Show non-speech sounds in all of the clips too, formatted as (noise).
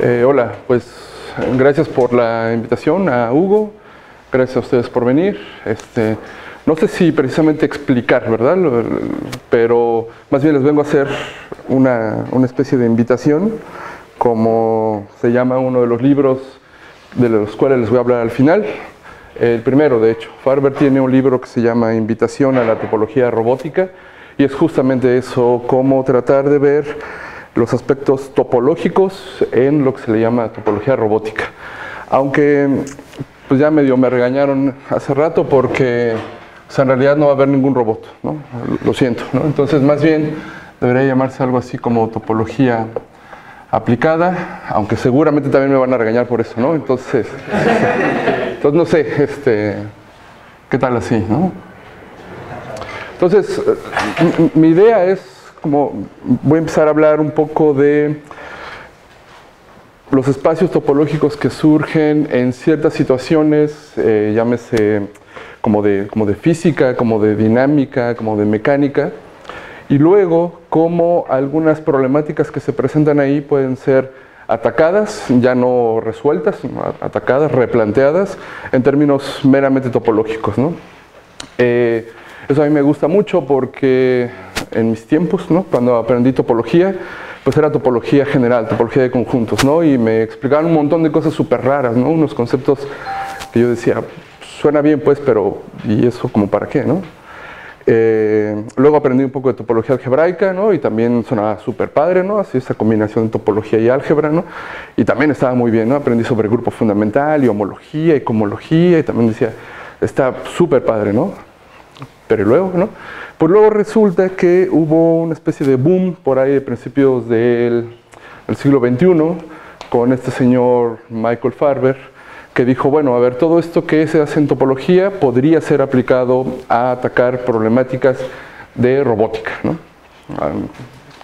Eh, hola, pues gracias por la invitación a Hugo, gracias a ustedes por venir. Este, no sé si precisamente explicar, ¿verdad? Pero más bien les vengo a hacer una, una especie de invitación, como se llama uno de los libros de los cuales les voy a hablar al final. El primero, de hecho, Farber tiene un libro que se llama Invitación a la topología robótica y es justamente eso, cómo tratar de ver los aspectos topológicos en lo que se le llama topología robótica. Aunque pues ya medio me regañaron hace rato porque en realidad no va a haber ningún robot, ¿no? lo siento. ¿no? Entonces más bien debería llamarse algo así como topología aplicada, aunque seguramente también me van a regañar por eso, ¿no? Entonces, entonces no sé, este, ¿qué tal así, no? Entonces, mi idea es como, voy a empezar a hablar un poco de los espacios topológicos que surgen en ciertas situaciones, eh, llámese como de, como de física, como de dinámica, como de mecánica, y luego cómo algunas problemáticas que se presentan ahí pueden ser atacadas, ya no resueltas, atacadas, replanteadas en términos meramente topológicos. Eh, eso a mí me gusta mucho porque en mis tiempos, cuando aprendí topología, pues era topología general, topología de conjuntos, ¿no? y me explicaban un montón de cosas súper raras, ¿no? unos conceptos que yo decía, suena bien pues, pero ¿y eso como para qué? ¿no? Eh, luego aprendí un poco de topología algebraica, ¿no? Y también sonaba súper padre, ¿no? Así esa combinación de topología y álgebra, ¿no? Y también estaba muy bien, ¿no? Aprendí sobre grupo fundamental y homología y comología y también decía, está súper padre, ¿no? Pero luego, ¿no? Pues luego resulta que hubo una especie de boom por ahí de principios del, del siglo XXI con este señor Michael Farber, que dijo, bueno, a ver, todo esto que se hace en topología podría ser aplicado a atacar problemáticas de robótica, ¿no?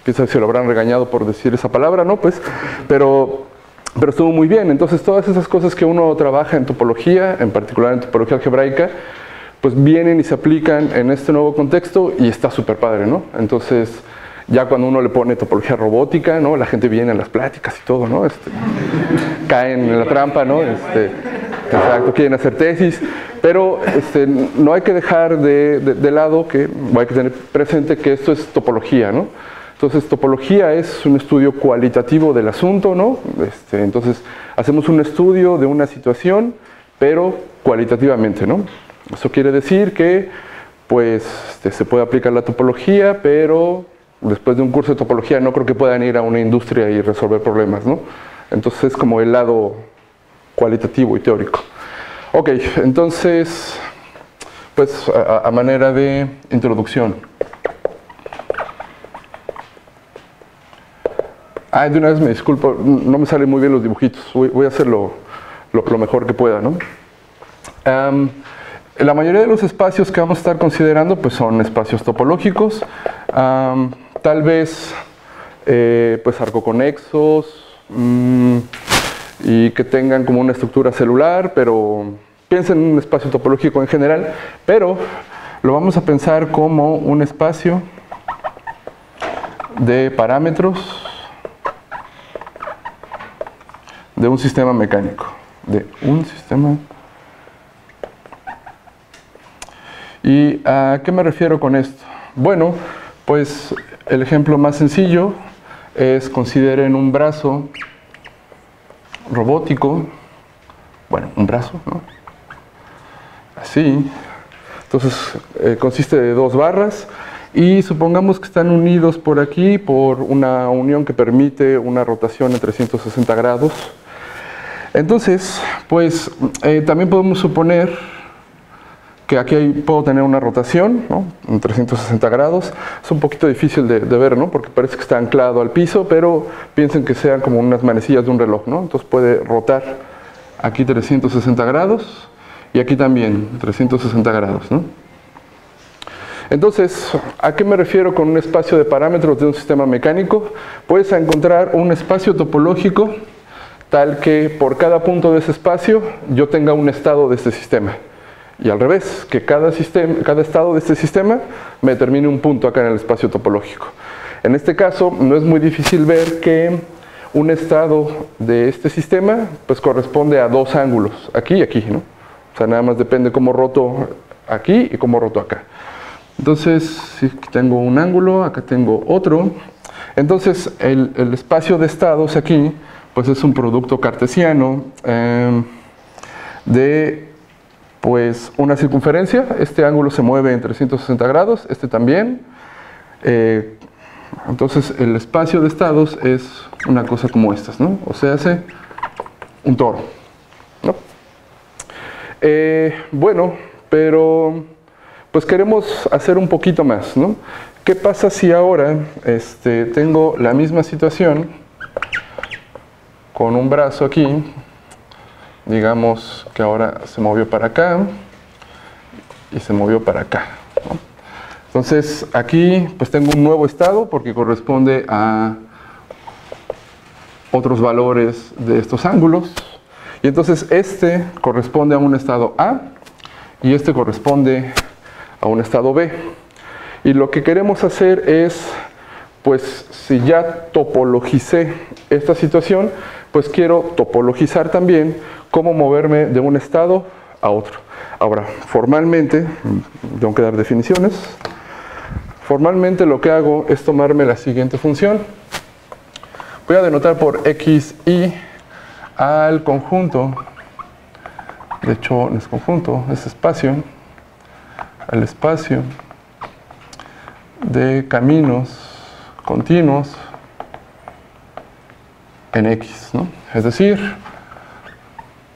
Quizás se lo habrán regañado por decir esa palabra, ¿no? Pues, pero, pero estuvo muy bien. Entonces, todas esas cosas que uno trabaja en topología, en particular en topología algebraica, pues vienen y se aplican en este nuevo contexto y está súper padre, ¿no? Entonces, ya cuando uno le pone topología robótica, ¿no? La gente viene a las pláticas y todo, ¿no? Este, caen en la trampa, ¿no? Este, exacto, quieren hacer tesis, pero este, no hay que dejar de, lado que, hay que tener presente que esto es topología, ¿no? Entonces, topología es un estudio cualitativo del asunto, ¿no? Entonces, hacemos un estudio de una situación, pero cualitativamente, ¿no? Eso quiere decir que, pues, este, se puede aplicar la topología, pero después de un curso de topología no creo que puedan ir a una industria y resolver problemas, ¿no? Entonces es como el lado cualitativo y teórico. Ok, entonces, pues a, manera de introducción. Ah, de una vez me disculpo, no me salen muy bien los dibujitos, voy, a hacerlo lo, mejor que pueda, ¿no? La mayoría de los espacios que vamos a estar considerando pues son espacios topológicos. Tal vez eh, pues arcoconexos mm, y que tengan como una estructura celular, pero piensen en un espacio topológico en general, pero lo vamos a pensar como un espacio de parámetros de un sistema mecánico, de un sistema ¿Y a qué me refiero con esto? Bueno, pues el ejemplo más sencillo es consideren un brazo robótico, bueno, un brazo, ¿no? Así. Entonces eh, consiste de dos barras y supongamos que están unidos por aquí por una unión que permite una rotación en 360 grados. Entonces, pues eh, también podemos suponer que aquí puedo tener una rotación ¿no? en 360 grados. Es un poquito difícil de, ver, ¿no? porque parece que está anclado al piso, pero piensen que sean como unas manecillas de un reloj. ¿no? Entonces puede rotar aquí 360 grados y aquí también 360 grados. ¿no? Entonces, ¿a qué me refiero con un espacio de parámetros de un sistema mecánico? Puedes encontrar un espacio topológico tal que por cada punto de ese espacio yo tenga un estado de este sistema. Y al revés, que cada, sistema, cada estado de este sistema me determine un punto acá en el espacio topológico. En este caso, no es muy difícil ver que un estado de este sistema pues corresponde a dos ángulos, aquí y aquí, ¿no? O sea, nada más depende cómo roto aquí y cómo roto acá. Entonces, si tengo un ángulo, acá tengo otro. Entonces, el, espacio de estados aquí, pues es un producto cartesiano em, de pues una circunferencia. Este ángulo se mueve en 360 grados, este también. Eh, entonces, el espacio de estados es una cosa como estas, ¿no? O sea, hace un toro. ¿no? Eh, bueno, pero pues queremos hacer un poquito más, ¿no? ¿Qué pasa si ahora este, tengo la misma situación con un brazo aquí, digamos que ahora se movió para acá y se movió para acá. Entonces aquí pues tengo un nuevo estado porque corresponde a otros valores de estos ángulos. Y entonces este corresponde a un estado A y este corresponde a un estado B. Y lo que queremos hacer es, pues si ya topologicé esta situación, pues quiero topologizar también cómo moverme de un estado a otro. Ahora, formalmente, tengo que dar definiciones, formalmente lo que hago es tomarme la siguiente función. Voy a denotar por x, y al conjunto, de hecho no es conjunto, es espacio, al espacio de caminos continuos en X, ¿no? Es decir,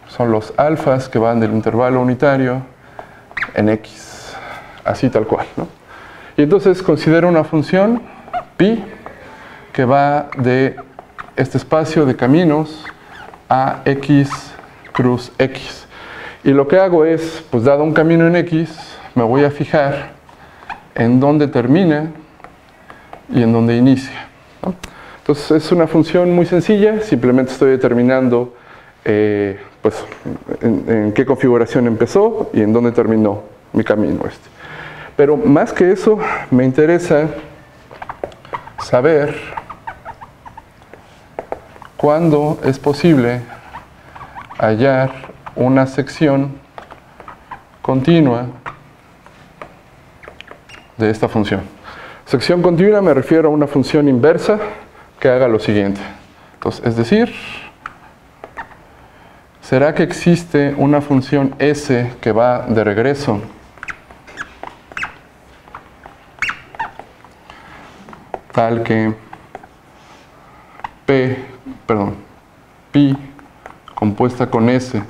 son los alfas que van del intervalo unitario en X, así tal cual, ¿no? Y entonces considero una función pi que va de este espacio de caminos a x cruz x. Y lo que hago es, pues dado un camino en x, me voy a fijar en dónde termina y en dónde inicia. Entonces es una función muy sencilla, simplemente estoy determinando eh, pues, en, qué configuración empezó y en dónde terminó mi camino este. Pero más que eso, me interesa saber cuándo es posible hallar una sección continua de esta función. Sección continua me refiero a una función inversa que haga lo siguiente. Entonces, es decir, ¿será que existe una función s que va de regreso tal que p perdón, pi compuesta con s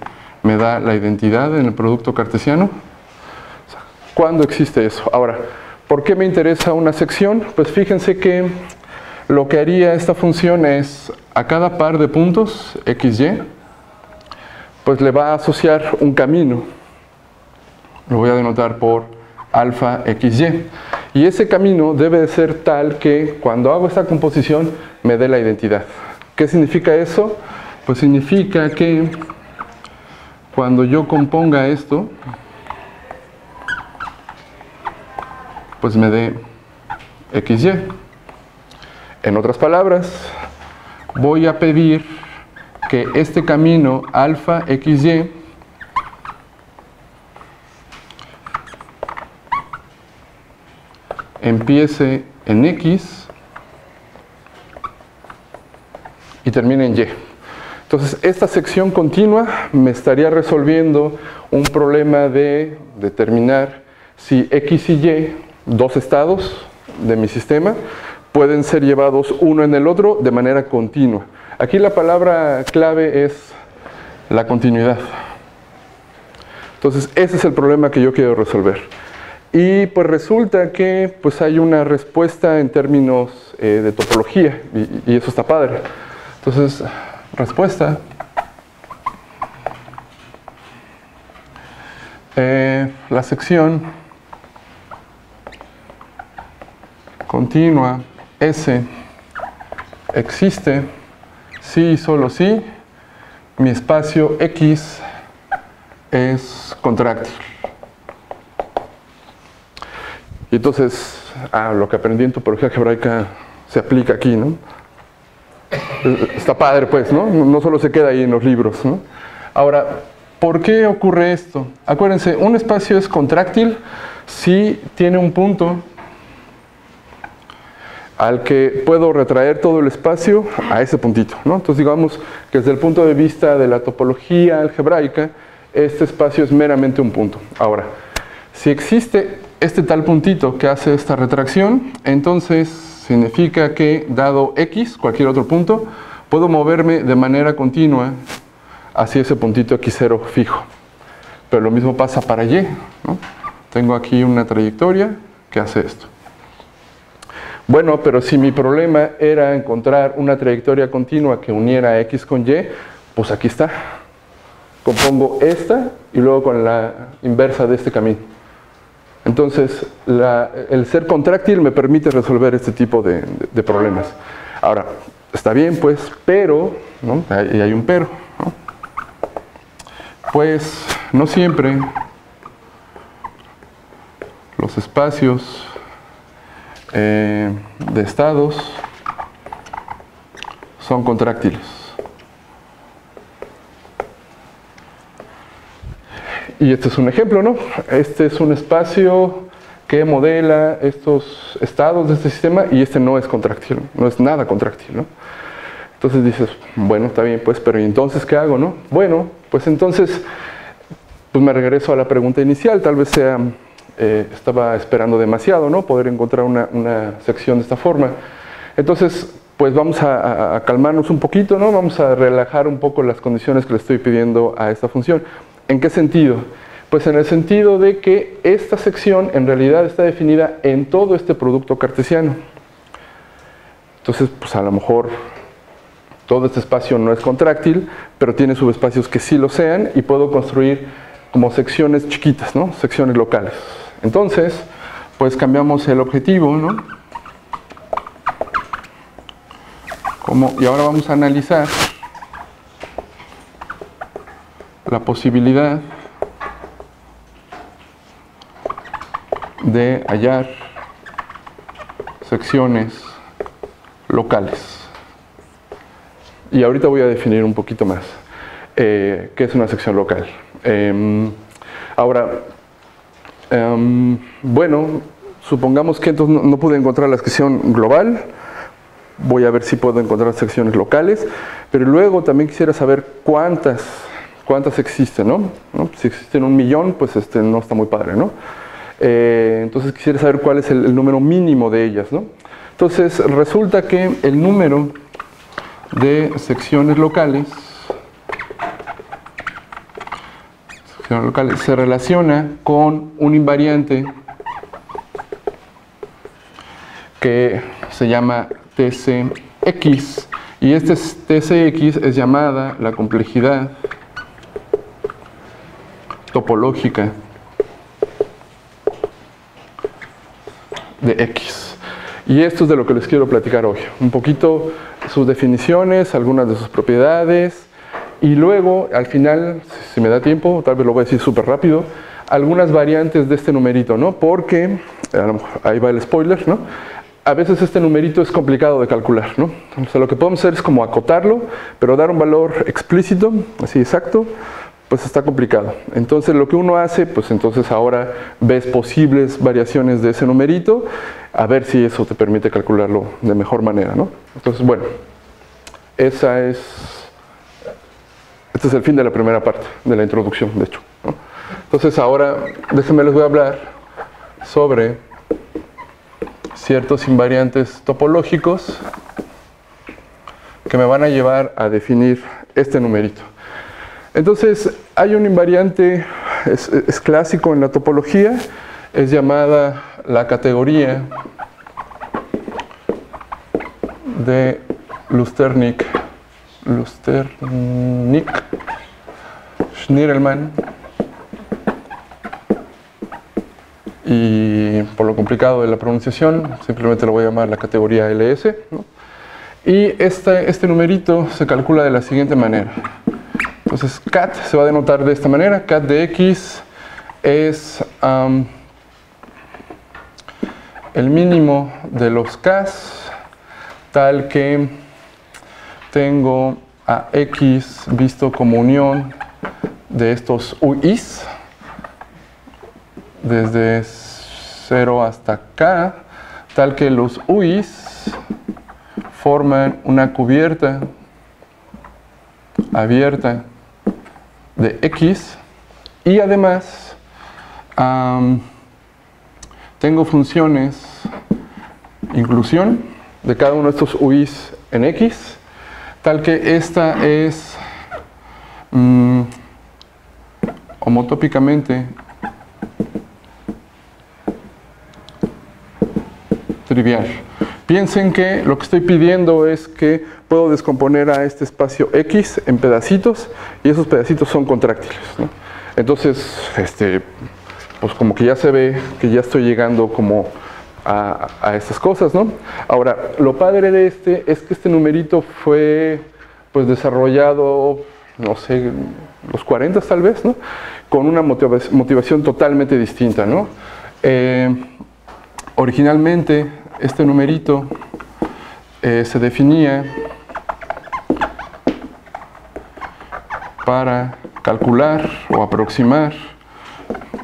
me da la identidad en el producto cartesiano? ¿Cuándo existe eso? Ahora, ¿por qué me interesa una sección? Pues fíjense que lo que haría esta función es a cada par de puntos, xy, pues le va a asociar un camino. Lo voy a denotar por alfa xy. Y ese camino debe de ser tal que cuando hago esta composición me dé la identidad. ¿Qué significa eso? Pues significa que cuando yo componga esto, pues me dé XY. En otras palabras, voy a pedir que este camino alfa XY empiece en X y termina en Y. Entonces, esta sección continua me estaría resolviendo un problema de determinar si X y Y, dos estados de mi sistema, pueden ser llevados uno en el otro de manera continua. Aquí la palabra clave es la continuidad. Entonces, ese es el problema que yo quiero resolver. Y pues resulta que pues hay una respuesta en términos eh, de topología y eso está padre. Entonces, respuesta. Eh, la sección continua S existe si y solo si mi espacio X es contráctil. Y entonces, ah, lo que aprendí en topología algebraica se aplica aquí, ¿no? está padre, pues, ¿no? No solo se queda ahí en los libros, ¿no? Ahora, ¿por qué ocurre esto? Acuérdense, un espacio es contráctil si tiene un punto al que puedo retraer todo el espacio a ese puntito. ¿no? Entonces digamos que desde el punto de vista de la topología algebraica, este espacio es meramente un punto. Ahora, si existe este tal puntito que hace esta retracción, entonces significa que dado x, cualquier otro punto, puedo moverme de manera continua hacia ese puntito x0 fijo. Pero lo mismo pasa para y. Tengo aquí una trayectoria que hace esto. Bueno, pero si mi problema era encontrar una trayectoria continua que uniera X con Y, pues aquí está. Compongo esta y luego con la inversa de este camino. Entonces, el ser contráctil me permite resolver este tipo de, problemas. Ahora, está bien, pues, pero, ¿no? y hay un pero, pues no siempre los espacios eh, de estados son contráctiles. Y este es un ejemplo, ¿no? Este es un espacio que modela estos estados de este sistema y este no es contráctil, no es nada contráctil, ¿no? Entonces dices, bueno, está bien, pues, pero ¿y entonces qué hago, no? Bueno, pues entonces, pues me regreso a la pregunta inicial, tal vez sea eh, estaba esperando demasiado, ¿no? Poder encontrar una, sección de esta forma. Entonces, pues vamos a, calmarnos un poquito, ¿no? Vamos a relajar un poco las condiciones que le estoy pidiendo a esta función. ¿En qué sentido? Pues en el sentido de que esta sección en realidad está definida en todo este producto cartesiano. Entonces, pues a lo mejor todo este espacio no es contráctil, pero tiene subespacios que sí lo sean y puedo construir como secciones chiquitas, ¿no? Secciones locales. Entonces, pues cambiamos el objetivo, ¿no? Y ahora vamos a analizar la posibilidad de hallar secciones locales. Y ahorita voy a definir un poquito más eh, qué es una sección local. Em, ahora, Em, bueno, supongamos que entonces no, pude encontrar la sección global, voy a ver si puedo encontrar secciones locales, pero luego también quisiera saber cuántas, cuántas existen, ¿no? Si existen un millón, pues este no está muy padre, ¿no? Eh, entonces quisiera saber cuál es el, número mínimo de ellas, ¿no? Entonces resulta que el número de secciones locales se relaciona con un invariante que se llama TCX y este TCX es llamada la complejidad topológica de X. Y esto es de lo que les quiero platicar hoy. Un poquito sus definiciones, algunas de sus propiedades, y luego, al final, si me da tiempo, tal vez lo voy a decir súper rápido, algunas variantes de este numerito, ¿no? Porque, ahí va el spoiler, ¿no? A veces este numerito es complicado de calcular, ¿no? O sea, lo que podemos hacer es como acotarlo, pero dar un valor explícito, así exacto, pues está complicado. Entonces lo que uno hace, pues entonces ahora ves posibles variaciones de ese numerito, a ver si eso te permite calcularlo de mejor manera, ¿no? Entonces, bueno, esa es este es el fin de la primera parte, de la introducción, de hecho. Entonces ahora, déjenme les voy a hablar sobre ciertos invariantes topológicos que me van a llevar a definir este numerito. Entonces, hay un invariante, es, es clásico en la topología, es llamada la categoría de Lusternik Lusternik, Schnirelmann y por lo complicado de la pronunciación simplemente lo voy a llamar la categoría LS y este, este numerito se calcula de la siguiente manera. Entonces cat se va a denotar de esta manera. Cat de x es el mínimo de los Ks tal que tengo a X visto como unión de estos UIs desde 0 hasta acá, tal que los UIs forman una cubierta abierta de X. Y además tengo funciones inclusión de cada uno de estos UIs en X, tal que esta es mm, homotópicamente trivial. Piensen que lo que estoy pidiendo es que puedo descomponer a este espacio X en pedacitos y esos pedacitos son contráctiles. Entonces, este, pues como que ya se ve que ya estoy llegando como a, estas cosas, ¿no? Ahora, lo padre de este es que este numerito fue pues desarrollado, no sé, los 40 tal vez, ¿no? Con una motivación totalmente distinta, ¿no? Eh, originalmente este numerito eh, se definía para calcular o aproximar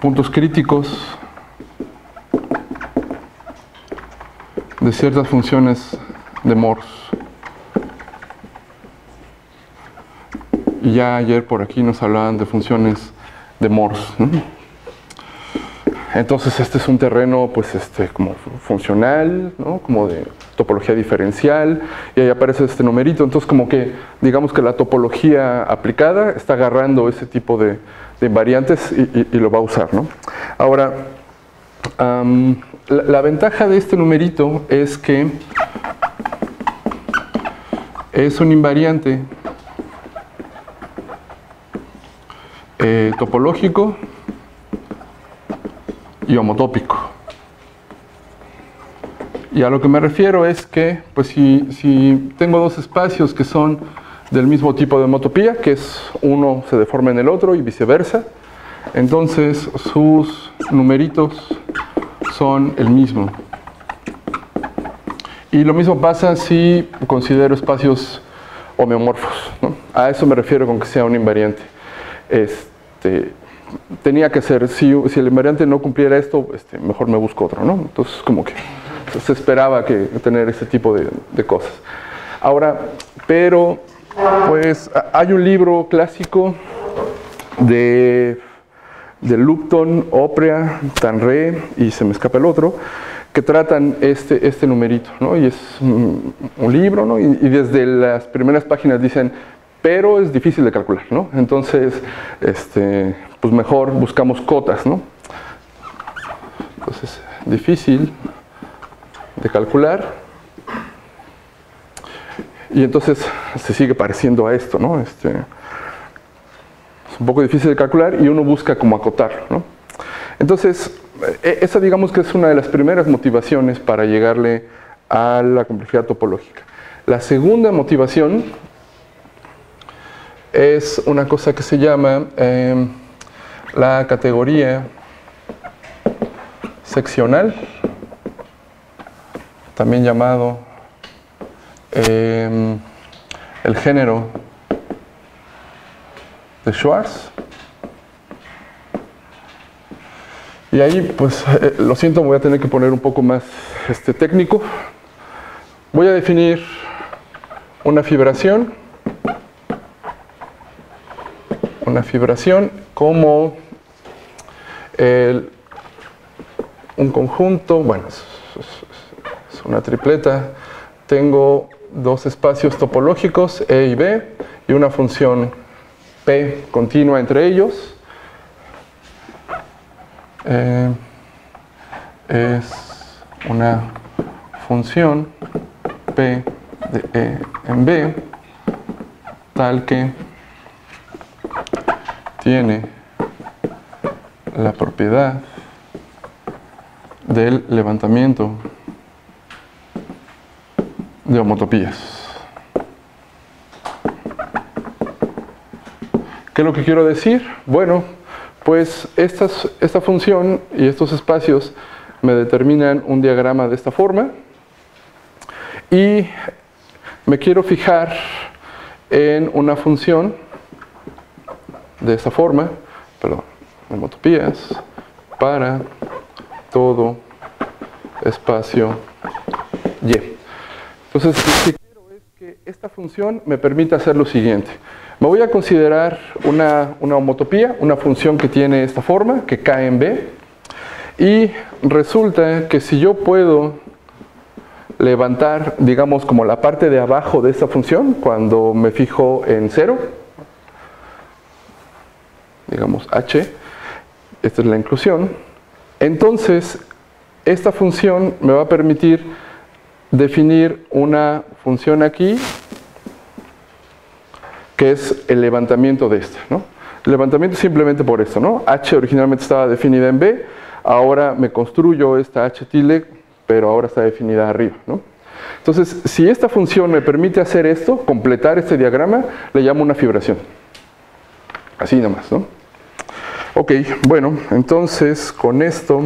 puntos críticos de ciertas funciones de Morse. Y ya ayer por aquí nos hablaban de funciones de Morse. Entonces este es un terreno pues este como funcional, como de topología diferencial, y ahí aparece este numerito, entonces como que digamos que la topología aplicada está agarrando ese tipo de, de invariantes y, lo va a usar. Ahora, la, ventaja de este numerito es que es un invariante eh, topológico y homotópico. Y a lo que me refiero es que, pues si, si tengo dos espacios que son del mismo tipo de homotopía, que es uno se deforma en el otro y viceversa, entonces sus numeritos son el mismo. Y lo mismo pasa si considero espacios homeomorfos. A eso me refiero con que sea un invariante. Este, tenía que ser, si, si, el invariante no cumpliera esto, este, mejor me busco otro. ¿no? Entonces, como que se esperaba que tener ese tipo de, de cosas. Ahora, pero, pues, hay un libro clásico de de Lupton, Oprea, Tanre y se me escapa el otro, que tratan este, este numerito, ¿no? Y es un, libro, ¿no? Y, desde las primeras páginas dicen, pero es difícil de calcular, ¿no? Entonces, este, pues mejor buscamos cotas, ¿no? Entonces, difícil de calcular. Y entonces se sigue pareciendo a esto, ¿no? Este, un poco difícil de calcular y uno busca como acotar. ¿no? Entonces, e, esa digamos que es una de las primeras motivaciones para llegarle a la complejidad topológica. La segunda motivación es una cosa que se llama em, la categoría seccional, también llamado em, el género de Schwartz. Y ahí, pues, eh, lo siento, voy a tener que poner un poco más este, técnico. Voy a definir una fibración, una fibración como un conjunto, bueno, es una tripleta, tengo dos espacios topológicos, E y B, y una función P continua entre ellos. Eh, es una función P de E en B tal que tiene la propiedad del levantamiento de homotopías. ¿Qué es lo que quiero decir? Bueno, pues esta función y estos espacios me determinan un diagrama de esta forma y me quiero fijar en una función de esta forma, perdón, homotopías para todo espacio y. Entonces, lo que quiero es que esta función me permita hacer lo siguiente. Me voy a considerar una, homotopía, una función que tiene esta forma, que cae en B, y resulta que si yo puedo levantar, digamos, como la parte de abajo de esta función, cuando me fijo en 0, digamos h, esta es la inclusión, entonces esta función me va a permitir definir una función aquí que es el levantamiento de esta. ¿no? El levantamiento simplemente por esto. ¿no? h originalmente estaba definida en b, ahora me construyo esta h tilde, pero ahora está definida arriba. ¿no? Entonces, si esta función me permite hacer esto, completar este diagrama, le llamo una fibración. Así nomás, ¿no? Ok, bueno, entonces con esto,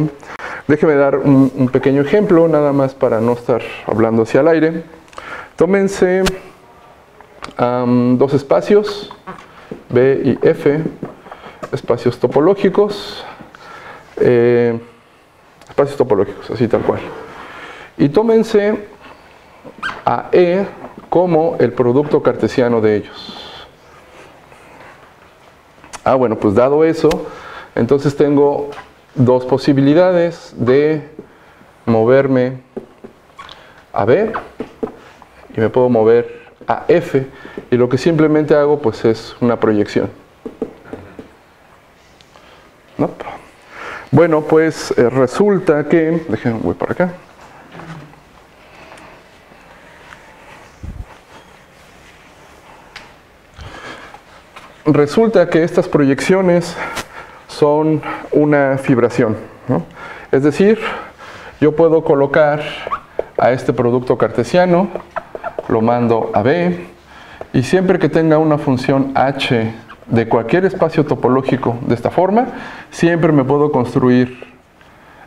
déjeme dar un, pequeño ejemplo, nada más para no estar hablando hacia el aire. Tómense dos espacios, B y F, espacios topológicos, eh, espacios topológicos, así tal cual. Y tómense a E como el producto cartesiano de ellos. Ah, bueno, pues dado eso, entonces tengo dos posibilidades de moverme a B y me puedo mover a F y lo que simplemente hago pues es una proyección. Bueno, pues eh, resulta que, déjenme, voy para acá. Resulta que estas proyecciones son una fibración. Es decir, yo puedo colocar a este producto cartesiano, lo mando a B, y siempre que tenga una función h de cualquier espacio topológico de esta forma, siempre me puedo construir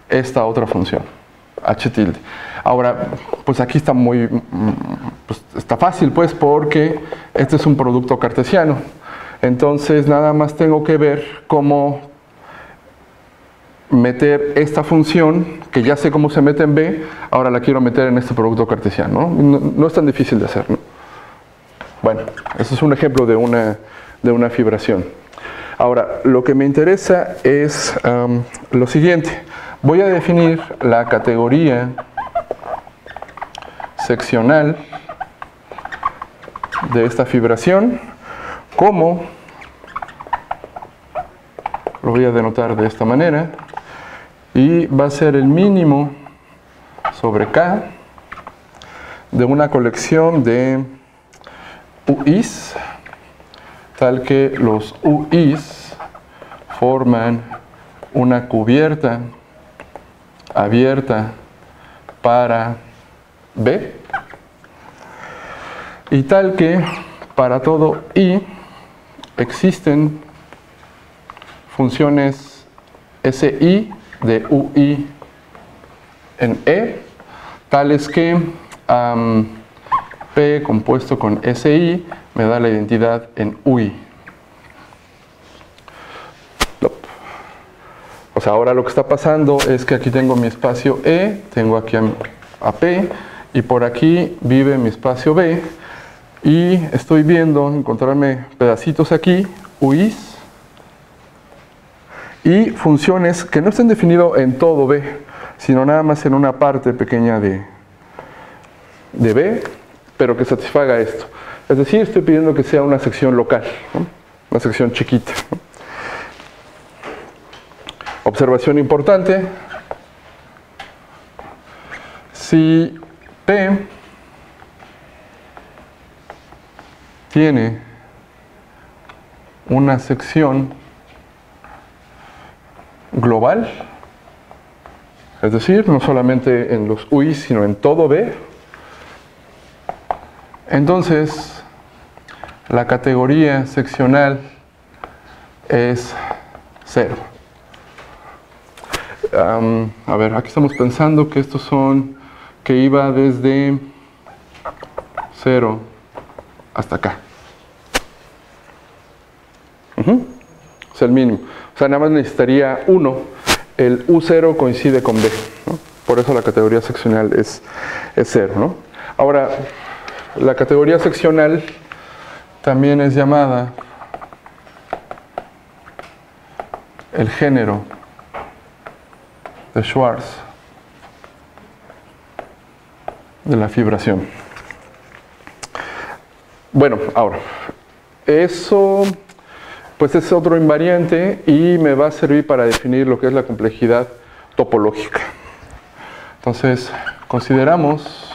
esta otra función, h tilde. Ahora, pues aquí está muy, pues está fácil pues porque este es un producto cartesiano. Entonces nada más tengo que ver cómo meter esta función, que ya sé cómo se mete en B, ahora la quiero meter en este producto cartesiano. No, es tan difícil de hacer. Bueno, eso es un ejemplo de una, de una fibración. Ahora, lo que me interesa es lo siguiente. Voy a definir la categoría seccional de esta fibración como, lo voy a denotar de esta manera, y va a ser el mínimo sobre K de una colección de UIs, tal que los UIs forman una cubierta abierta para B y tal que para todo I existen funciones SI de UI en E, tales que P compuesto con SI me da la identidad en UI. O sea, ahora lo que está pasando es que aquí tengo mi espacio E, tengo aquí a P, y por aquí vive mi espacio B, y estoy viendo encontrarme pedacitos aquí, UIs, y funciones que no estén definidas en todo B, sino nada más en una parte pequeña de, de B, pero que satisfaga esto. Es decir, estoy pidiendo que sea una sección local, una sección chiquita. Observación importante, si P tiene una sección global, es decir, no solamente en los UI, sino en todo B. Entonces, la categoría seccional es cero. a ver, aquí estamos pensando que estos son, que iba desde 0 hasta acá. Es el mínimo. O sea, nada más necesitaría 1. El U0 coincide con B. Por eso la categoría seccional es, es 0. ¿no? Ahora, la categoría seccional también es llamada el género de Schwarz de la fibración. Bueno, ahora, eso pues es otro invariante y me va a servir para definir lo que es la complejidad topológica. Entonces, consideramos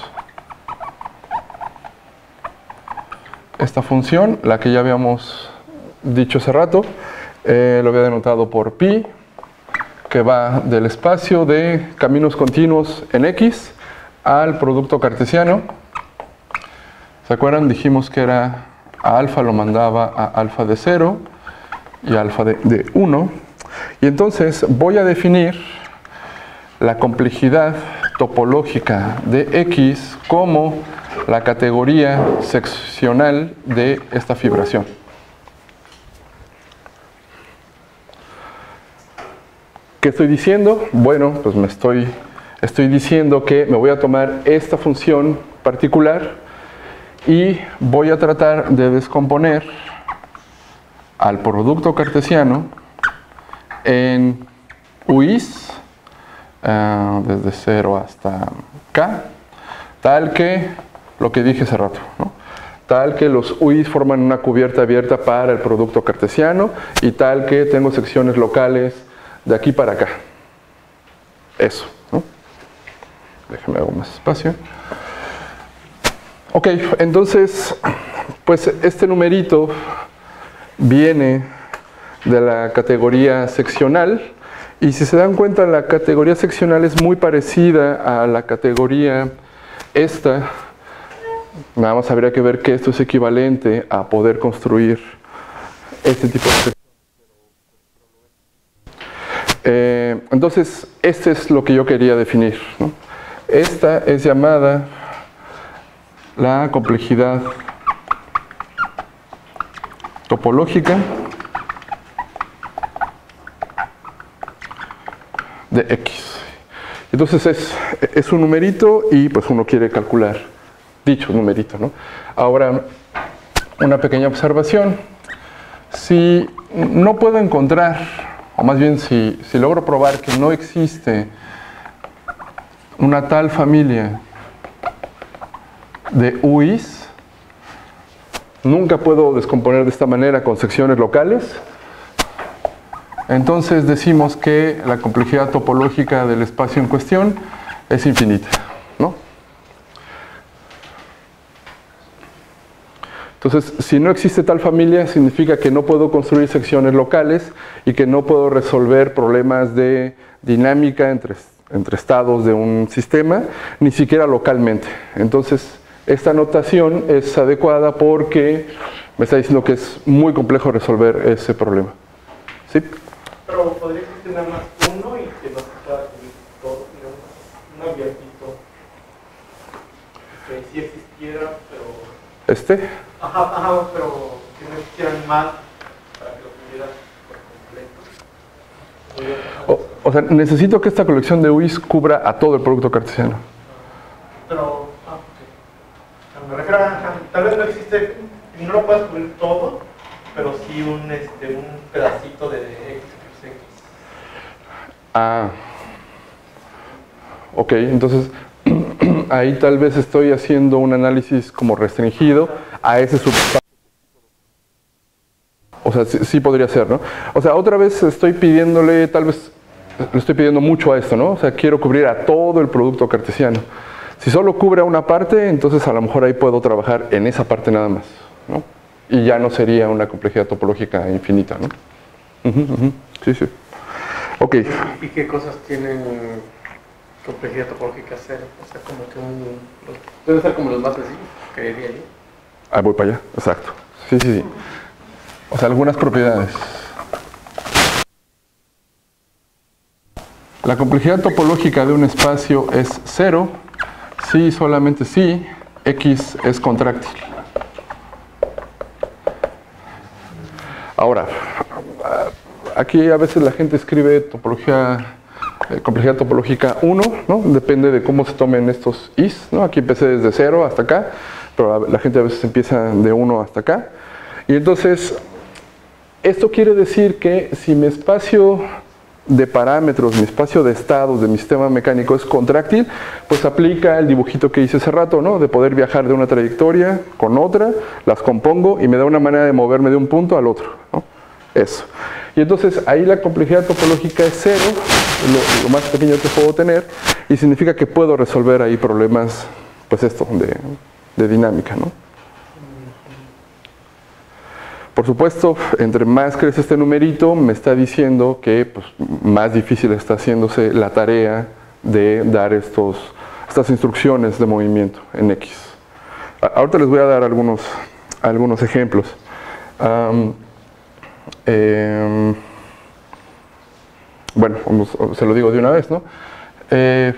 esta función, la que ya habíamos dicho hace rato, eh, lo había denotado por pi, que va del espacio de caminos continuos en x al producto cartesiano. ¿Se acuerdan? Dijimos que era a alfa lo mandaba a alfa de 0 y alfa de 1. Y entonces voy a definir la complejidad topológica de x como la categoría seccional de esta fibración. ¿Qué estoy diciendo? Bueno, pues me estoy, estoy diciendo que me voy a tomar esta función particular y voy a tratar de descomponer al producto cartesiano en UIs eh, desde 0 hasta K, tal que lo que dije hace rato, tal que los UIs forman una cubierta abierta para el producto cartesiano y tal que tengo secciones locales de aquí para acá. Eso. ¿no? Déjame hago más espacio. Ok, entonces, pues este numerito viene de la categoría seccional y si se dan cuenta la categoría seccional es muy parecida a la categoría esta. Nada más habría que ver que esto es equivalente a poder construir este tipo de eh, entonces, este es lo que yo quería definir. Esta es llamada la complejidad topológica de X. Entonces es, es, un numerito y pues uno quiere calcular dicho numerito. ¿no? Ahora, una pequeña observación. Si no puedo encontrar, o más bien si, si logro probar que no existe una tal familia de UIs, nunca puedo descomponer de esta manera con secciones locales, entonces decimos que la complejidad topológica del espacio en cuestión es infinita. ¿no? Entonces, si no existe tal familia, significa que no puedo construir secciones locales y que no puedo resolver problemas de dinámica entre, entre estados de un sistema, ni siquiera localmente. Entonces, esta notación es adecuada porque me está diciendo que es muy complejo resolver ese problema. ¿Sí? Pero podría existir nada más uno y que no se pueda cubrir todo, digamos, un abiertito. Que sí existiera, pero. ¿Este? Ajá, ajá, pero que no existieran más para que lo pudieras por completo. O, o, sea, necesito que esta colección de UIs cubra a todo el producto cartesiano. Pero. Me refiero a, tal vez no existe, no lo puedes cubrir todo, pero sí un, este, un pedacito de X plus X. Ah, ok, entonces (clears throat) ahí tal vez estoy haciendo un análisis como restringido a ese subespacio. O sea, sí, sí, podría ser, ¿no? O sea, otra vez estoy pidiéndole, tal vez le estoy pidiendo mucho a esto, ¿no? O sea, quiero cubrir a todo el producto cartesiano. Si solo cubre a una parte, entonces a lo mejor ahí puedo trabajar en esa parte nada más, ¿no? Y ya no sería una complejidad topológica infinita, ¿no? Uh -huh, uh -huh. Sí, sí. Ok. ¿Y qué cosas tienen complejidad topológica cero? O sea, como que un... Deben ser como los más sencillos, creería yo. Ah, voy para allá, exacto. Sí, sí, sí. O sea, algunas propiedades. La complejidad topológica de un espacio es cero si solamente si X es contráctil. Ahora, aquí a veces la gente escribe topología, eh, complejidad topológica 1, ¿no? depende de cómo se tomen estos is. ¿no? Aquí empecé desde 0 hasta acá, pero la gente a veces empieza de 1 hasta acá. Y entonces, esto quiere decir que si mi espacio de parámetros, mi espacio de estados de mi sistema mecánico es contráctil, pues aplica el dibujito que hice hace rato, ¿no? De poder viajar de una trayectoria con otra, las compongo y me da una manera de moverme de un punto al otro, ¿no? Eso. Y entonces ahí la complejidad topológica es cero, lo, más pequeño que puedo tener, y significa que puedo resolver ahí problemas, pues esto, de, de dinámica, ¿no? Por supuesto, entre más crece este numerito, me está diciendo que pues, más difícil está haciéndose la tarea de dar estos, estas instrucciones de movimiento en X. Ahorita les voy a dar algunos, algunos ejemplos. Em, bueno, se lo digo de una vez, ¿no? Eh,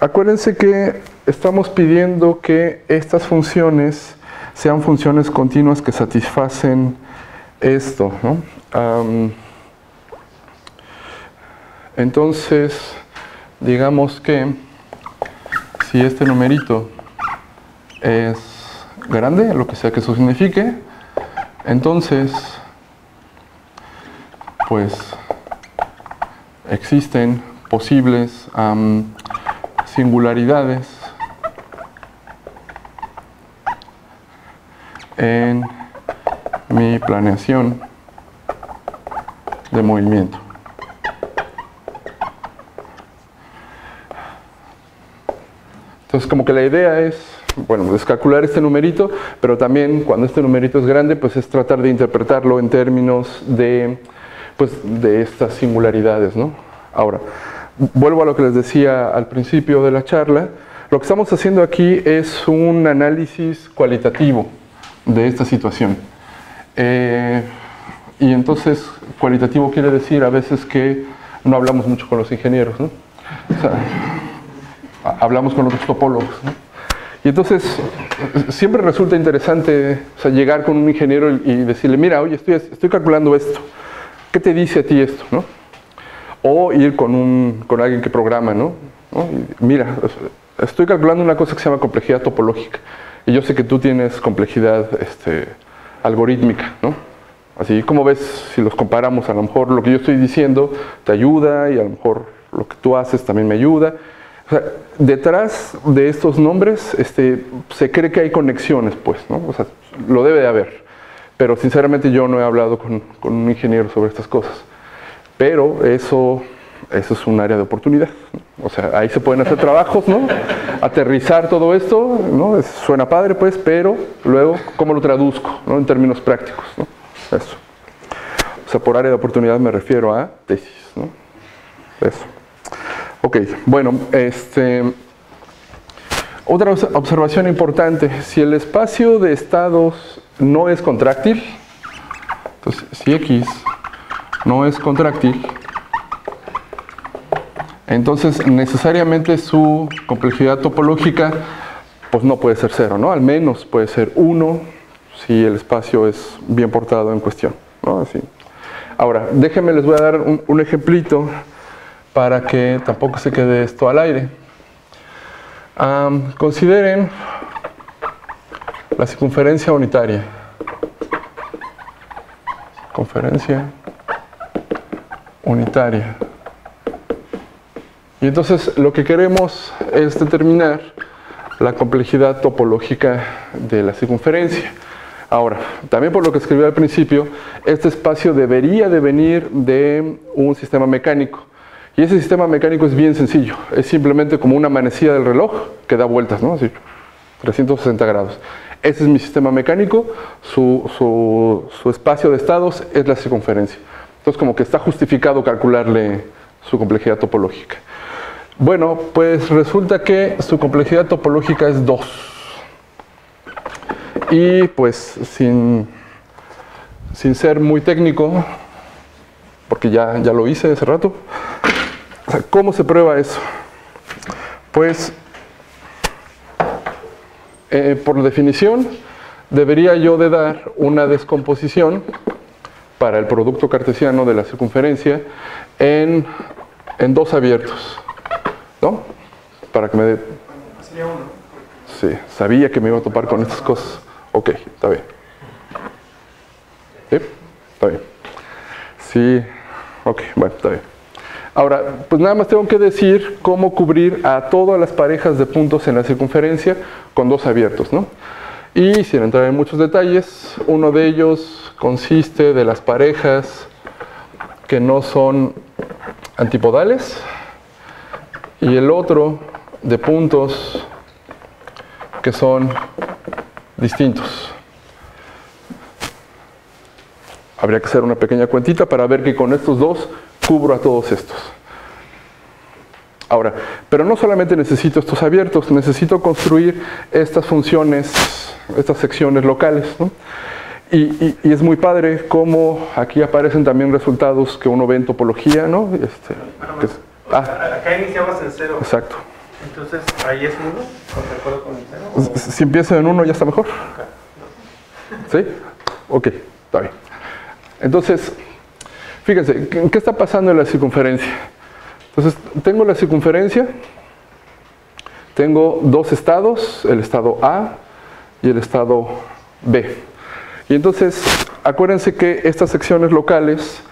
acuérdense que estamos pidiendo que estas funciones sean funciones continuas que satisfacen esto. entonces, digamos que si este numerito es grande, lo que sea que eso signifique, entonces, pues existen posibles singularidades en mi planeación de movimiento. Entonces, como que la idea es, bueno, descalcular este numerito, pero también cuando este numerito es grande, pues es tratar de interpretarlo en términos de, pues, de estas singularidades, ¿no? Ahora, vuelvo a lo que les decía al principio de la charla, lo que estamos haciendo aquí es un análisis cualitativo de esta situación. Eh, y entonces, cualitativo quiere decir a veces que no hablamos mucho con los ingenieros, ¿no? Hablamos con otros topólogos. Y entonces, siempre resulta interesante llegar con un ingeniero y decirle, mira, oye, estoy, estoy calculando esto. ¿Qué te dice a ti esto? ¿no? O ir con, un, con alguien que programa, ¿no? mira, estoy calculando una cosa que se llama complejidad topológica. Y yo sé que tú tienes complejidad este, algorítmica, ¿no? Así como ves, si los comparamos, a lo mejor lo que yo estoy diciendo te ayuda y a lo mejor lo que tú haces también me ayuda. O sea, detrás de estos nombres este, se cree que hay conexiones, pues, ¿no? O sea, lo debe de haber. Pero sinceramente yo no he hablado con, con un ingeniero sobre estas cosas. Pero eso eso es un área de oportunidad. O sea, ahí se pueden hacer trabajos, ¿no? Aterrizar todo esto, ¿no? suena padre, pues, pero luego, ¿cómo lo traduzco, ¿no? En términos prácticos, ¿no? Eso. O sea, por área de oportunidad me refiero a tesis, ¿no? Eso. Ok, bueno, este... Otra observación importante, si el espacio de estados no es contráctil, entonces si X no es contráctil, entonces, necesariamente su complejidad topológica pues no puede ser cero, ¿no? Al menos puede ser uno si el espacio es bien portado en cuestión, ¿no? Así. Ahora, déjenme, les voy a dar un, ejemplito para que tampoco se quede esto al aire. consideren la circunferencia unitaria. Conferencia unitaria. Y entonces lo que queremos es determinar la complejidad topológica de la circunferencia. Ahora, también por lo que escribí al principio, este espacio debería de venir de un sistema mecánico. Y ese sistema mecánico es bien sencillo, es simplemente como una manecilla del reloj que da vueltas, ¿no? Así, 360 grados. Ese es mi sistema mecánico, su, su, su espacio de estados es la circunferencia. Entonces como que está justificado calcularle su complejidad topológica. Bueno, pues resulta que su complejidad topológica es 2. Y pues sin, sin ser muy técnico, porque ya, ya lo hice hace rato, ¿cómo se prueba eso? Pues, eh, por definición, debería yo de dar una descomposición para el producto cartesiano de la circunferencia en, en dos abiertos, ¿no? Para que me dé... Sería uno. Sí, sabía que me iba a topar con estas cosas. Ok, está bien. ¿Sí? Está bien. Sí, ok, bueno, está bien. Ahora, pues nada más tengo que decir cómo cubrir a todas las parejas de puntos en la circunferencia con dos abiertos, ¿no? Y sin entrar en muchos detalles, uno de ellos consiste de las parejas que no son antipodales y el otro de puntos que son distintos. Habría que hacer una pequeña cuentita para ver que con estos dos cubro a todos estos. Ahora, pero no solamente necesito estos abiertos, necesito construir estas funciones, estas secciones locales. ¿no? Y, es muy padre cómo aquí aparecen también resultados que uno ve en topología, ¿no? Este, ah, Acá iniciabas en cero. Exacto. Entonces, ahí es uno, de acuerdo con el cero. Si, si empieza en uno, ya está mejor. ¿Sí? Ok, está bien. Entonces, fíjense, ¿qué está pasando en la circunferencia? Entonces, tengo la circunferencia, tengo dos estados, el estado A y el estado B. Y entonces, acuérdense que estas secciones locales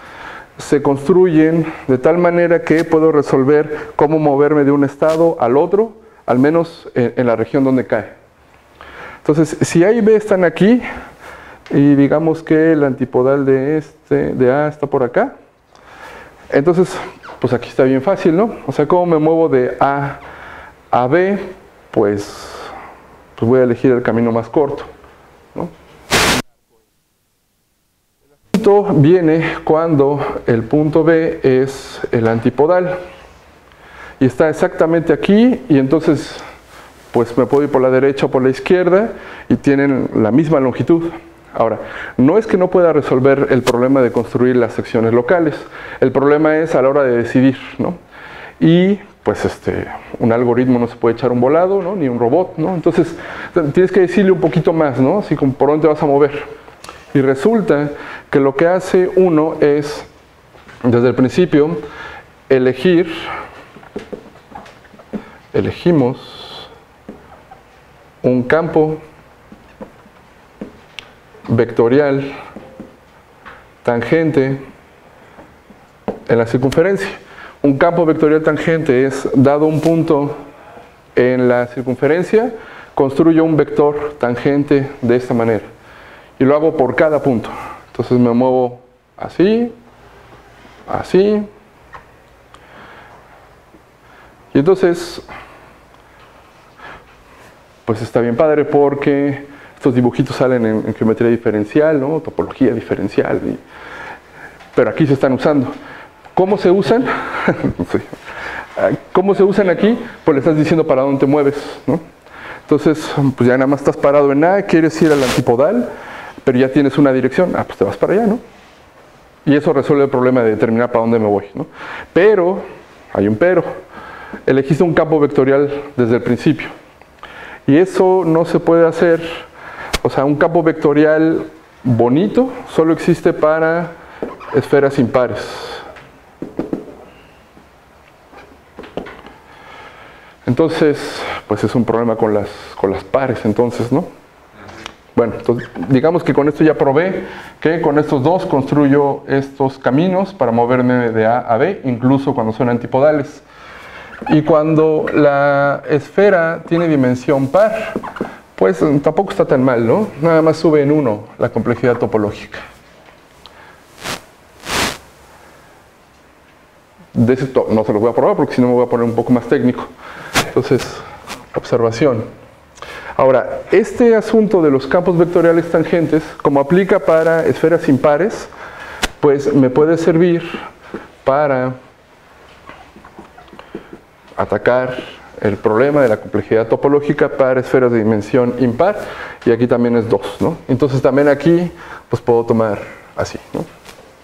se construyen de tal manera que puedo resolver cómo moverme de un estado al otro, al menos en, la región donde cae. Entonces, si A y B están aquí, y digamos que el antipodal de este, de A está por acá, entonces, pues aquí está bien fácil, ¿no? O sea, ¿cómo me muevo de A a B? Pues, pues voy a elegir el camino más corto, ¿no? Punto viene cuando el punto B es el antipodal y está exactamente aquí y entonces pues me puedo ir por la derecha o por la izquierda y tienen la misma longitud. Ahora, no es que no pueda resolver el problema de construir las secciones locales, el problema es a la hora de decidir, ¿no? Y pues este, un algoritmo no se puede echar un volado, ¿no? Ni un robot, ¿no? Entonces, tienes que decirle un poquito más, ¿no? Así como por dónde vas a mover. Y resulta que lo que hace uno es, desde el principio, elegir, elegimos un campo vectorial tangente en la circunferencia. Un campo vectorial tangente es, dado un punto en la circunferencia, construyo un vector tangente de esta manera. Y lo hago por cada punto. Entonces me muevo así, así. Y entonces, pues está bien padre porque estos dibujitos salen en, geometría diferencial, ¿no? topología diferencial, pero aquí se están usando. ¿Cómo se usan? (laughs) ¿Cómo se usan aquí? Pues le estás diciendo para dónde te mueves. ¿no? Entonces, pues ya nada más estás parado en A, quieres ir al antipodal, pero ya tienes una dirección, ah, pues te vas para allá, ¿no? Y eso resuelve el problema de determinar para dónde me voy, ¿no? Pero, hay un pero, elegiste un campo vectorial desde el principio. Y eso no se puede hacer o sea, un campo vectorial bonito solo existe para esferas impares. Entonces, pues es un problema con las, con las pares, entonces, ¿no? Bueno, entonces, digamos que con esto ya probé que con estos dos construyo estos caminos para moverme de A a B, incluso cuando son antipodales. Y cuando la esfera tiene dimensión par, pues tampoco está tan mal, ¿no? Nada más sube en uno la complejidad topológica. De ese no se lo voy a probar porque si no me voy a poner un poco más técnico. Entonces, observación. Ahora, este asunto de los campos vectoriales tangentes, como aplica para esferas impares, pues me puede servir para atacar el problema de la complejidad topológica para esferas de dimensión impar y aquí también es 2, ¿no? Entonces también aquí pues puedo tomar así, ¿no?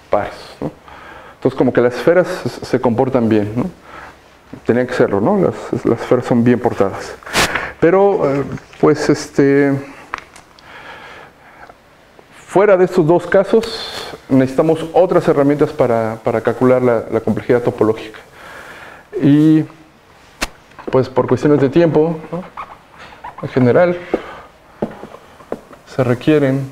Pares, ¿no? Entonces como que las esferas se comportan bien, ¿no? Tenía que serlo, ¿no? Las, las esferas son bien portadas. Pero pues este fuera de estos dos casos, necesitamos otras herramientas para, calcular la, complejidad topológica. Y pues por cuestiones de tiempo, en general, se requieren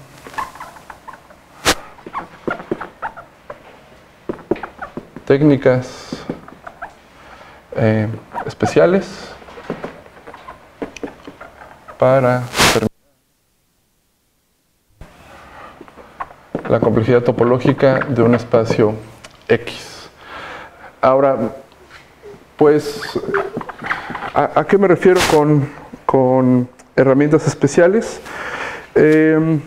técnicas eh, especiales para la complejidad topológica de un espacio X. Ahora, pues, ¿a, qué me refiero con, herramientas especiales? Eh,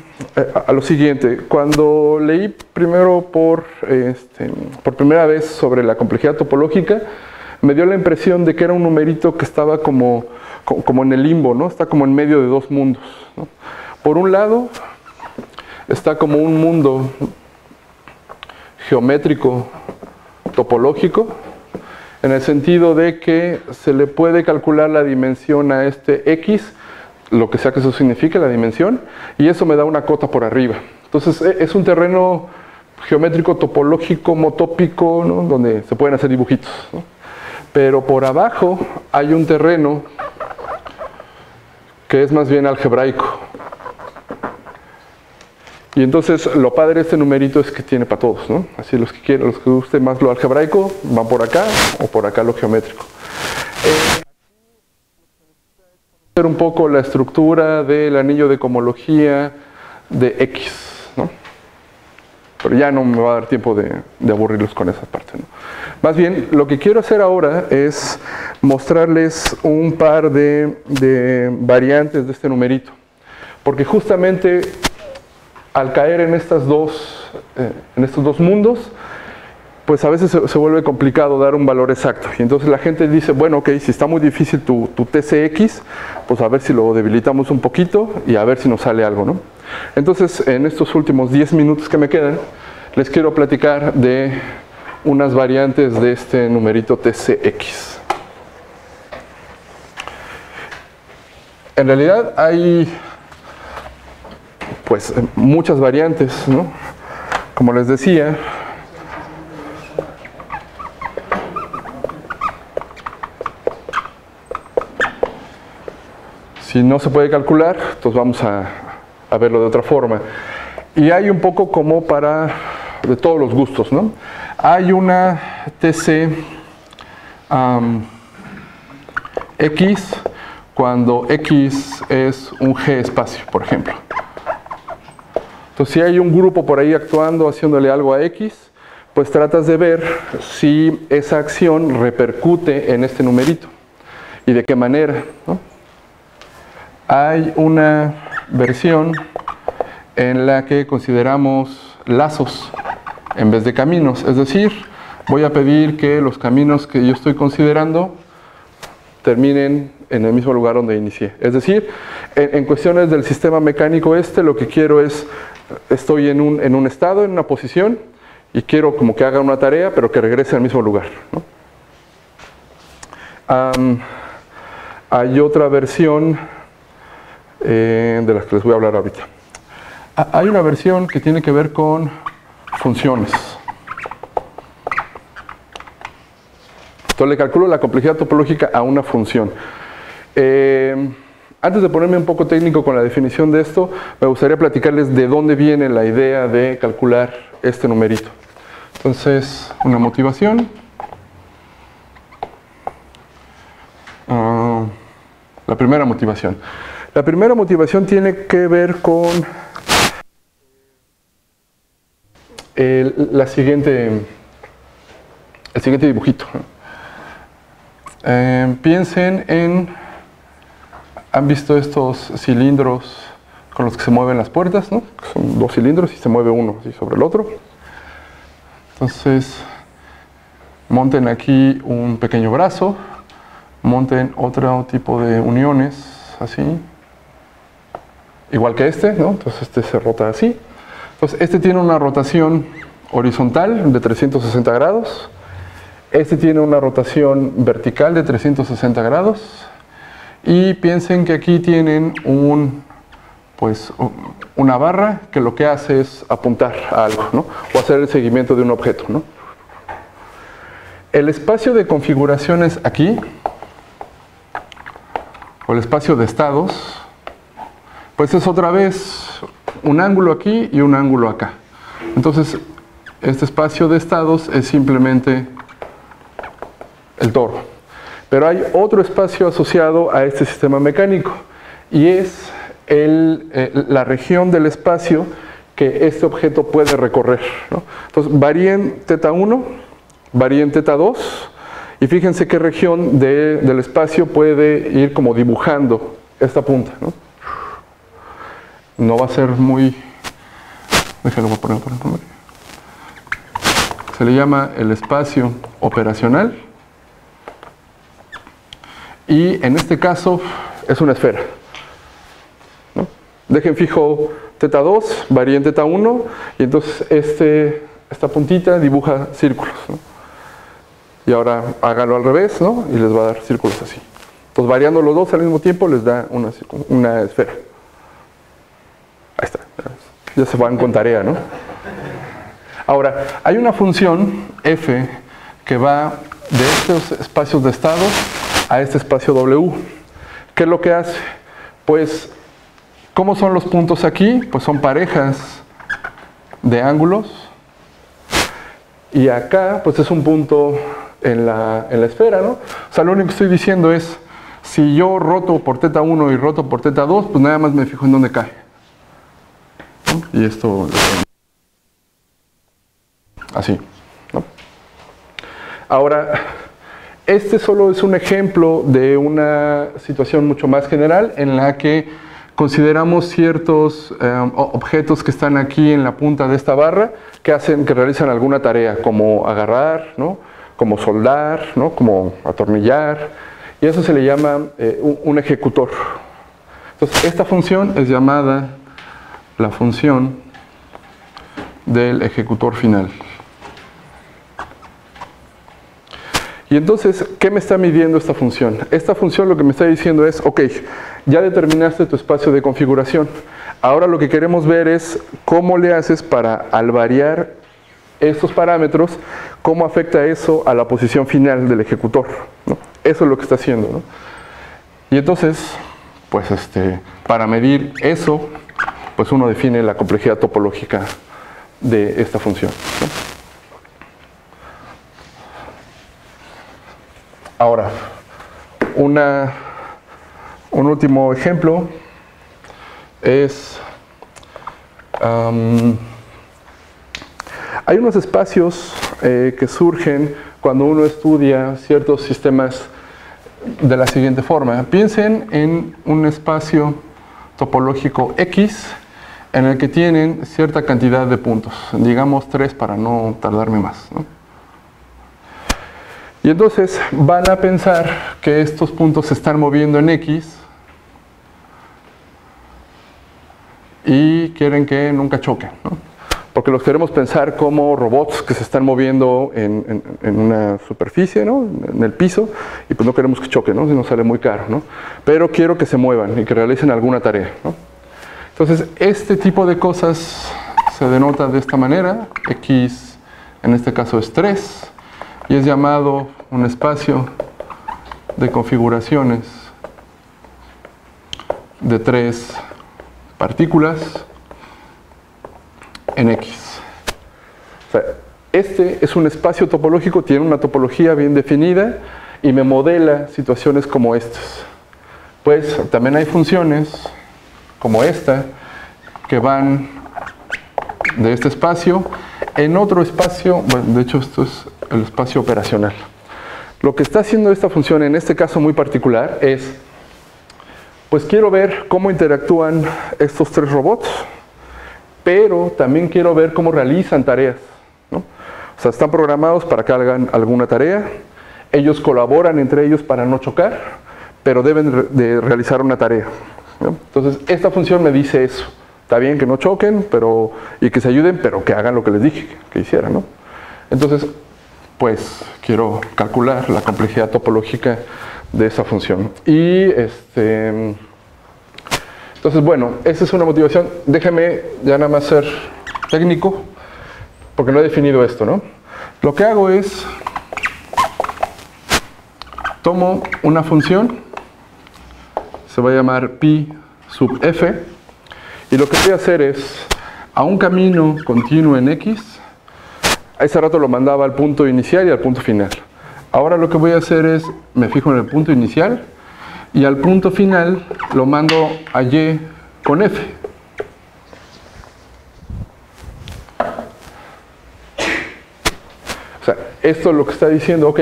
a, lo siguiente, cuando leí primero por, este, por primera vez sobre la complejidad topológica, me dio la impresión de que era un numerito que estaba como, como en el limbo, ¿no? Está como en medio de dos mundos. Por un lado, está como un mundo geométrico topológico, en el sentido de que se le puede calcular la dimensión a este X, lo que sea que eso signifique, la dimensión, y eso me da una cota por arriba. Entonces e, es un terreno geométrico topológico motópico, donde se pueden hacer dibujitos. Pero por abajo hay un terreno que es más bien algebraico. Y entonces lo padre de este numerito es que tiene para todos, ¿no? Así los que quieren, los que gusten más lo algebraico, van por acá o por acá lo geométrico. Eh, un poco la estructura del anillo de comología de X, ¿no? Pero ya no me va a dar tiempo de, aburrirlos con esa parte, ¿no? Más bien, lo que quiero hacer ahora es mostrarles un par de, variantes de este numerito. Porque justamente al caer en, estas dos, eh, en estos dos mundos, pues a veces se, vuelve complicado dar un valor exacto. Y entonces la gente dice, bueno, ok, si está muy difícil tu, tu, TCX, pues a ver si lo debilitamos un poquito y a ver si nos sale algo, ¿no? Entonces, en estos últimos 10 minutos que me quedan, les quiero platicar de unas variantes de este numerito TCX. En realidad hay pues muchas variantes, ¿no? Como les decía, si no se puede calcular, entonces vamos a, verlo de otra forma. Y hay un poco como para de todos los gustos, ¿no? Hay una TC X cuando X es un G espacio, por ejemplo. Entonces, si hay un grupo por ahí actuando, haciéndole algo a X, pues tratas de ver si esa acción repercute en este numerito y de qué manera. Hay una versión en la que consideramos lazos en vez de caminos, es decir, voy a pedir que los caminos que yo estoy considerando terminen en el mismo lugar donde inicié. Es decir, en, cuestiones del sistema mecánico este, lo que quiero es estoy en un, en un, estado, en una posición, y quiero como que haga una tarea, pero que regrese al mismo lugar. hay otra versión eh, de las que les voy a hablar ahorita. Hay una versión que tiene que ver con funciones. Entonces le calculo la complejidad topológica a una función. Eh, antes de ponerme un poco técnico con la definición de esto, me gustaría platicarles de dónde viene la idea de calcular este numerito. Entonces, una motivación. Ah, la primera motivación. La primera motivación tiene que ver con el, la siguiente, el siguiente dibujito. Eh, piensen en ¿Han visto estos cilindros con los que se mueven las puertas? ¿no? Son dos cilindros y se mueve uno así sobre el otro. Entonces, monten aquí un pequeño brazo, monten otro tipo de uniones, así, igual que este, ¿no? Entonces este se rota así. Entonces este tiene una rotación horizontal de 360 grados, este tiene una rotación vertical de 360 grados, y piensen que aquí tienen un pues una barra que lo que hace es apuntar a algo, ¿no? O hacer el seguimiento de un objeto, ¿no? El espacio de configuraciones aquí, o el espacio de estados, pues es otra vez un ángulo aquí y un ángulo acá. Entonces, este espacio de estados es simplemente el toro. Pero hay otro espacio asociado a este sistema mecánico y es eh, la región del espacio que este objeto puede recorrer. Entonces, varía en teta 1, varía en teta 2 y fíjense qué región del espacio puede ir como dibujando esta punta. No va a ser muy... Déjalo, poner. Se le llama el espacio operacional y en este caso es una esfera. Dejen fijo teta 2, varía en teta 1 y entonces este, esta puntita dibuja círculos. Y ahora háganlo al revés ¿no? y les va a dar círculos así. Entonces variando los dos al mismo tiempo les da una, una esfera. Ya se van con tarea, ¿no? Ahora, hay una función f que va de estos espacios de estado a este espacio w. ¿Qué es lo que hace? Pues, ¿cómo son los puntos aquí? Pues son parejas de ángulos. Y acá, pues es un punto en la, en la esfera, ¿no? O sea, lo único que estoy diciendo es, si yo roto por teta 1 y roto por teta 2, pues nada más me fijo en dónde cae. Y esto así. Ahora, este solo es un ejemplo de una situación mucho más general en la que consideramos ciertos eh, objetos que están aquí en la punta de esta barra que hacen, que realizan alguna tarea, como agarrar, ¿no? como soldar, ¿no? como atornillar, y eso se le llama eh, un ejecutor. Entonces, esta función es llamada la función del ejecutor final. Y entonces, ¿qué me está midiendo esta función? Esta función lo que me está diciendo es, ok, ya determinaste tu espacio de configuración. Ahora lo que queremos ver es cómo le haces para, al variar estos parámetros, cómo afecta eso a la posición final del ejecutor. Eso es lo que está haciendo. Y entonces, pues este, para medir eso, pues uno define la complejidad topológica de esta función. Ahora, una, un último ejemplo es, hay unos espacios eh, que surgen cuando uno estudia ciertos sistemas de la siguiente forma. Piensen en un espacio topológico X en el que tienen cierta cantidad de puntos, digamos tres para no tardarme más. Y entonces van a pensar que estos puntos se están moviendo en X y quieren que nunca choquen. Porque los queremos pensar como robots que se están moviendo en, una superficie, en el piso, y pues no queremos que choquen, ¿no? si no sale muy caro. ¿no? Pero quiero que se muevan y que realicen alguna tarea. Entonces, este tipo de cosas se denota de esta manera. X, en este caso, es 3 y es llamado un espacio de configuraciones de tres partículas en X. este es un espacio topológico, tiene una topología bien definida y me modela situaciones como estas. Pues también hay funciones como esta, que van de este espacio en otro espacio, bueno, de hecho esto es el espacio operacional. Lo que está haciendo esta función en este caso muy particular es, pues quiero ver cómo interactúan estos tres robots, pero también quiero ver cómo realizan tareas. O sea, están programados para que hagan alguna tarea, ellos colaboran entre ellos para no chocar, pero deben de realizar una tarea. Entonces, esta función me dice eso. Está bien que no choquen pero, y que se ayuden, pero que hagan lo que les dije que hicieran. ¿no? Entonces, pues quiero calcular la complejidad topológica de esa función. Y este, entonces bueno, esa es una motivación. Déjeme ya nada más ser técnico, porque no he definido esto, ¿no? Lo que hago es, tomo una función, se va a llamar pi sub f, y lo que voy a hacer es, a un camino continuo en x, a ese rato lo mandaba al punto inicial y al punto final. Ahora lo que voy a hacer es, me fijo en el punto inicial, y al punto final lo mando a y con f. O sea, esto es lo que está diciendo, ok,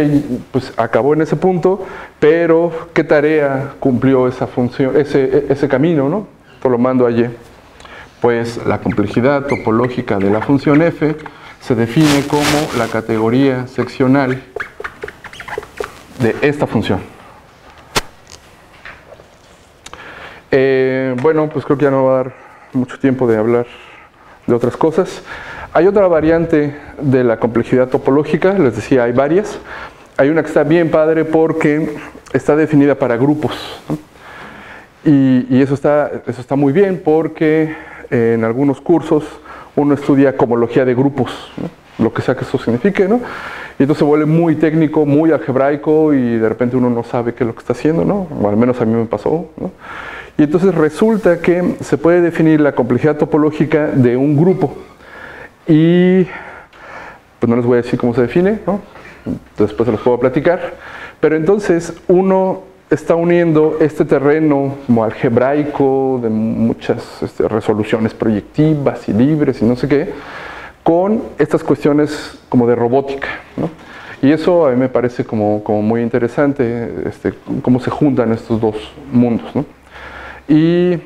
pues acabó en ese punto, pero ¿qué tarea cumplió esa función, ese, camino, no? Por lo mando a y. Pues la complejidad topológica de la función f se define como la categoría seccional de esta función. Eh, bueno, pues creo que ya no va a dar mucho tiempo de hablar de otras cosas. Hay otra variante de la complejidad topológica, les decía, hay varias. Hay una que está bien padre porque está definida para grupos. Y, eso, está, eso está muy bien porque en algunos cursos uno estudia comología de grupos, lo que sea que eso signifique, ¿no? Y entonces se vuelve muy técnico, muy algebraico y de repente uno no sabe qué es lo que está haciendo, ¿no? O al menos a mí me pasó. Y entonces resulta que se puede definir la complejidad topológica de un grupo. Y pues no les voy a decir cómo se define, ¿no? después se los puedo platicar. Pero entonces uno está uniendo este terreno como algebraico de muchas este, resoluciones proyectivas y libres y no sé qué, con estas cuestiones como de robótica. ¿no? Y eso a mí me parece como, como muy interesante, este, cómo se juntan estos dos mundos. Y,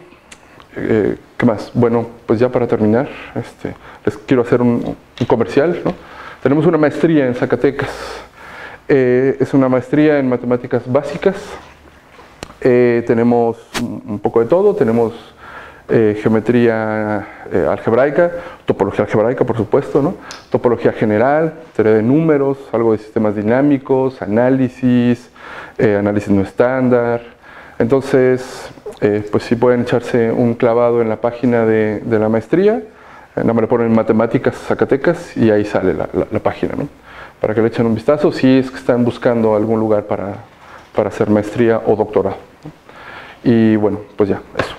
eh, ¿qué más? Bueno, pues ya para terminar, este, les quiero hacer un, comercial. ¿no? Tenemos una maestría en Zacatecas. Eh, es una maestría en matemáticas básicas. Eh, tenemos un poco de todo. Tenemos geometría algebraica, topología algebraica, por supuesto, ¿no? topología general, teoría de números, algo de sistemas dinámicos, análisis, análisis no estándar. Entonces, eh, pues sí pueden echarse un clavado en la página de, la maestría, eh, nada más le ponen matemáticas Zacatecas y ahí sale la, página, ¿no? Para que le echen un vistazo si es que están buscando algún lugar para, para hacer maestría o doctorado. Y bueno, pues ya, eso.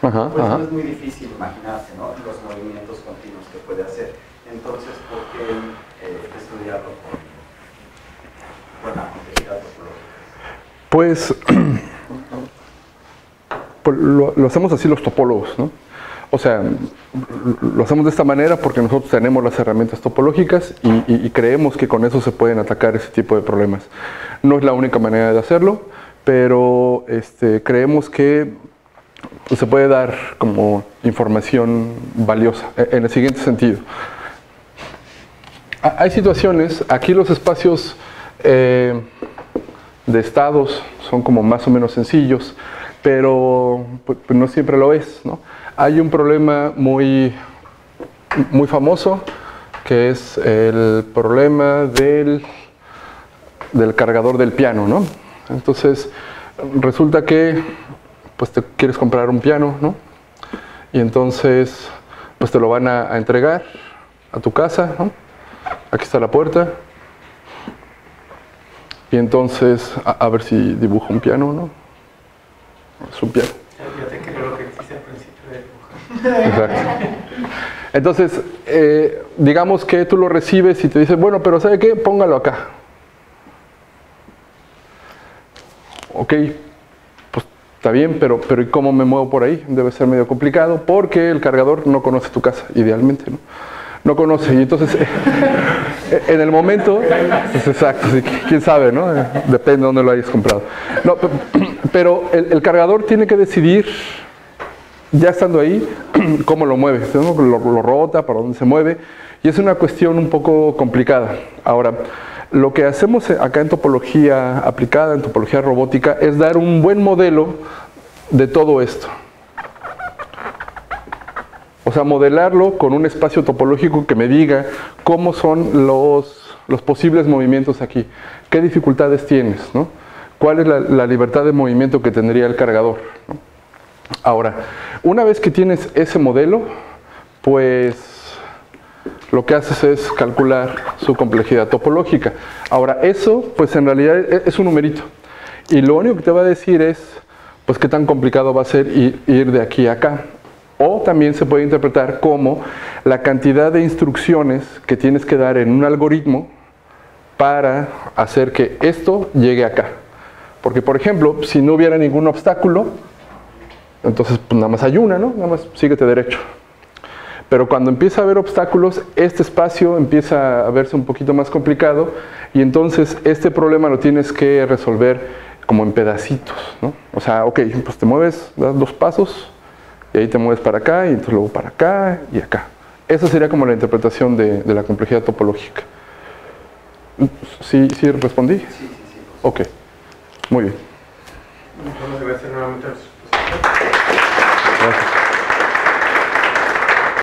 pues no es muy difícil imaginarse ¿no? los movimientos continuos que puede hacer. Entonces, ¿por qué eh, estudiarlo con, la complejidad topológica? Pues (clears throat) Pues, lo, hacemos así los topólogos, ¿no? O sea, lo hacemos de esta manera porque nosotros tenemos las herramientas topológicas y, creemos que con eso se pueden atacar ese tipo de problemas. No es la única manera de hacerlo, pero este, creemos que se puede dar como información valiosa e, en el siguiente sentido. Hay situaciones, aquí los espacios eh, de estados son como más o menos sencillos, pero pues, pues, no siempre lo es. ¿no? Hay un problema muy, muy famoso que es el problema del, del cargador del piano. ¿no? Entonces, resulta que pues te quieres comprar un piano, ¿no? Y entonces, pues te lo van a, entregar a tu casa, ¿no? Aquí está la puerta. Y entonces, a, ver si dibujo un piano, ¿no? su piel. Exacto. Entonces, eh, digamos que tú lo recibes y te dicen, bueno, pero ¿sabe qué? Póngalo acá. ok, está bien, pero, pero ¿y cómo me muevo por ahí? Debe ser medio complicado porque el cargador no conoce tu casa, idealmente, ¿no? No conoce, y entonces (laughs) en el momento, pues exacto, sí, quién sabe, ¿no? Depende de dónde lo hayas comprado. No, (clears throat) pero el, el cargador tiene que decidir ya estando ahí, (clears throat) cómo lo mueve, ¿no? lo, lo, rota, para dónde se mueve, y es una cuestión un poco complicada. Ahora, lo que hacemos acá en topología aplicada, en topología robótica, es dar un buen modelo de todo esto. O sea, modelarlo con un espacio topológico que me diga cómo son los, los posibles movimientos aquí, qué dificultades tienes, ¿no? cuál es la, libertad de movimiento que tendría el cargador. Ahora, una vez que tienes ese modelo, pues lo que haces es calcular su complejidad topológica. Ahora, eso, pues en realidad es un numerito. Y lo único que te va a decir es, pues qué tan complicado va a ser ir de aquí a acá. O también se puede interpretar como la cantidad de instrucciones que tienes que dar en un algoritmo para hacer que esto llegue acá. Porque, por ejemplo, si no hubiera ningún obstáculo, entonces pues nada más hay una, ¿no? Nada más síguete derecho. Pero cuando empieza a haber obstáculos, este espacio empieza a verse un poquito más complicado y entonces este problema lo tienes que resolver como en pedacitos, ¿no? O sea, ok, pues te mueves, das dos pasos y ahí te mueves para acá y entonces luego para acá y acá. Esa sería como la interpretación de, de la complejidad topológica. ¿Sí, ¿Sí respondí? Sí, sí, sí. Ok, muy bien. Muchas gracias nuevamente. Gracias.